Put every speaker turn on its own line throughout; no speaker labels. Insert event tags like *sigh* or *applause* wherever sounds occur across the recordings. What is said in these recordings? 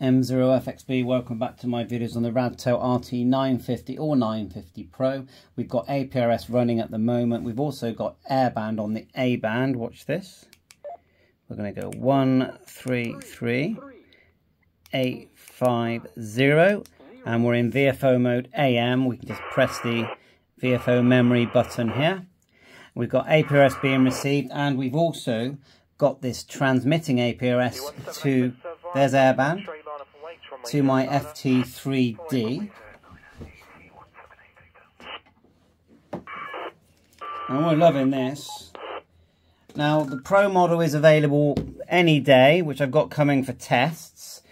M0FXB, welcome back to my videos on the Radtel RT950 or 950 Pro. We've got APRS running at the moment. We've also got airband on the A band. Watch this. We're going to go 133 850 and we're in VFO mode AM. We can just press the VFO memory button here. We've got APRS being received and we've also got this transmitting APRS to, there's airband, to my FT3D. And we're loving this. Now, the Pro model is available any day, which I've got coming for tests,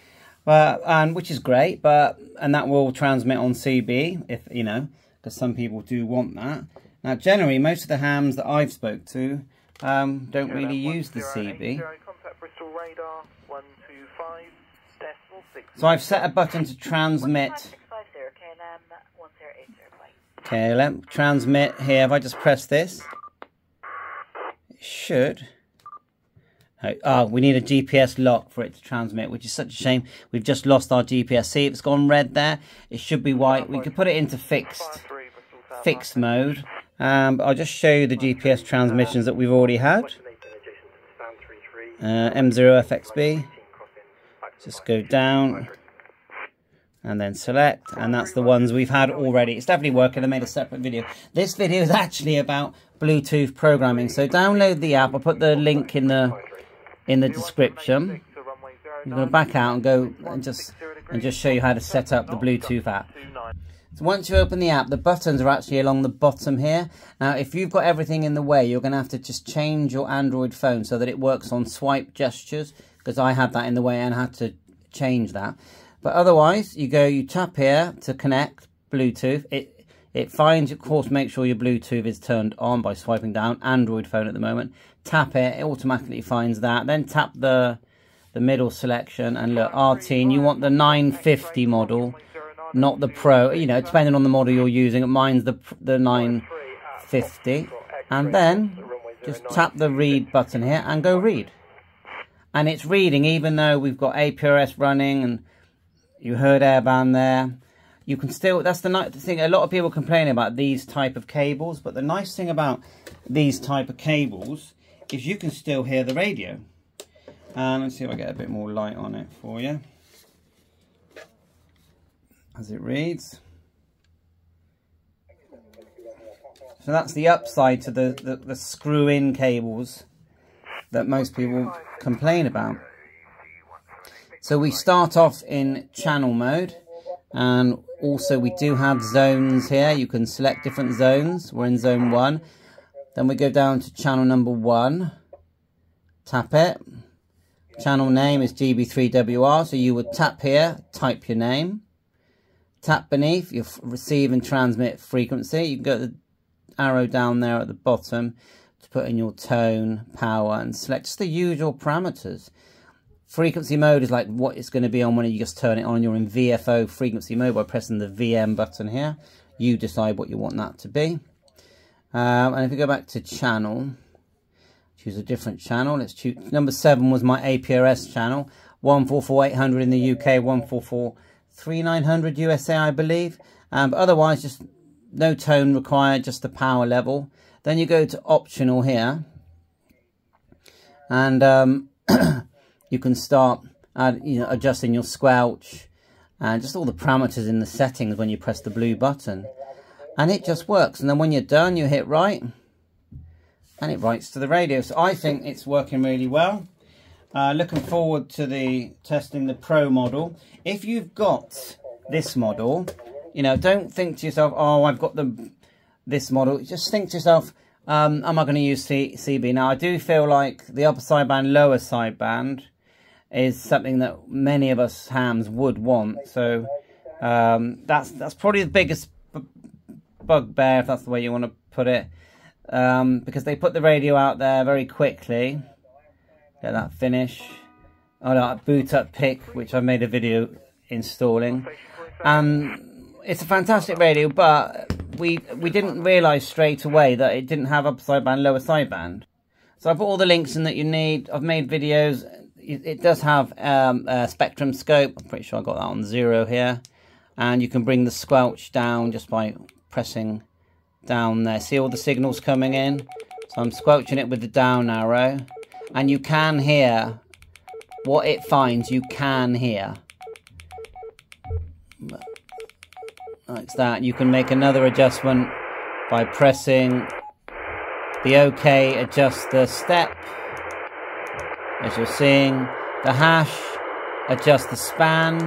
but and which is great, but and that will transmit on CB, if, you know, because some people do want that. Now, generally, most of the hams that I've spoke to um, don't really use the CB. So I've set a button to transmit. Okay, let transmit here. If I just press this, it should. Oh, we need a GPS lock for it to transmit, which is such a shame. We've just lost our GPS. See, it's gone red there. It should be white. We could put it into fixed, fixed mode. Um, I'll just show you the GPS transmissions that we've already had. Uh, M0FXB. Just go down and then select and that's the ones we've had already. It's definitely working. I made a separate video. This video is actually about bluetooth programming. So download the app. I'll put the link in the in the description. I'm going to back out and go and just and just show you how to set up the bluetooth app. So once you open the app the buttons are actually along the bottom here. Now if you've got everything in the way you're going to have to just change your android phone so that it works on swipe gestures because i had that in the way and had to change that but otherwise, you go, you tap here to connect Bluetooth. It it finds, of course, make sure your Bluetooth is turned on by swiping down. Android phone at the moment. Tap it, it automatically finds that. Then tap the the middle selection and look, RT, and you want the 950 model, not the Pro. You know, depending on the model you're using. Mine's the the 950. And then just tap the read button here and go read. And it's reading even though we've got APRS running and you heard airband there. You can still, that's the nice thing, a lot of people complain about these type of cables, but the nice thing about these type of cables is you can still hear the radio. And let's see if I get a bit more light on it for you. As it reads. So that's the upside to the, the, the screw-in cables that most people complain about. So we start off in channel mode and also we do have zones here. You can select different zones. We're in zone one. Then we go down to channel number one. Tap it. Channel name is GB3WR. So you would tap here, type your name. Tap beneath your receive and transmit frequency. You can go the arrow down there at the bottom to put in your tone, power and select just the usual parameters. Frequency mode is like what it's going to be on when you just turn it on. You're in VFO frequency mode by pressing the VM button here. You decide what you want that to be. Um, and if you go back to channel, choose a different channel. Let's choose number seven was my APRS channel. 144800 in the UK, 1443900 USA, I believe. Um, but otherwise, just no tone required, just the power level. Then you go to optional here. And um, *clears throat* you can start add, you know, adjusting your squelch and just all the parameters in the settings when you press the blue button. And it just works. And then when you're done, you hit write and it writes to the radio. So I think it's working really well. Uh, looking forward to the testing the Pro model. If you've got this model, you know, don't think to yourself, oh, I've got the this model. Just think to yourself, um, am I going to use C CB? Now, I do feel like the upper sideband, lower sideband is something that many of us hams would want. So um, that's that's probably the biggest bugbear, if that's the way you want to put it, um, because they put the radio out there very quickly. Get that finish. Oh no, boot up pick, which I made a video installing. Um, it's a fantastic radio, but we we didn't realise straight away that it didn't have upper sideband, lower sideband. So I've put all the links in that you need. I've made videos it does have um, a spectrum scope. I'm pretty sure I got that on zero here. And you can bring the squelch down just by pressing down there. See all the signals coming in? So I'm squelching it with the down arrow. And you can hear what it finds, you can hear. Uh, like that. You can make another adjustment by pressing the OK, adjust the step. As you're seeing, the hash, adjust the span,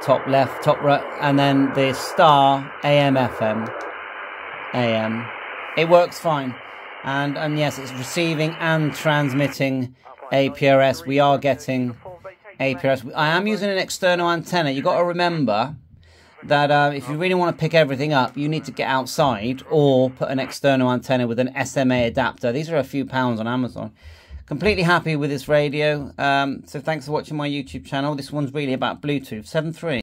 top left, top right, and then the star, AM, FM, AM. It works fine. And, and yes, it's receiving and transmitting APRS. We are getting APRS. I am using an external antenna. You've got to remember that uh, if you really want to pick everything up, you need to get outside or put an external antenna with an SMA adapter. These are a few pounds on Amazon. Completely happy with this radio. Um, so thanks for watching my YouTube channel. This one's really about Bluetooth 7.3.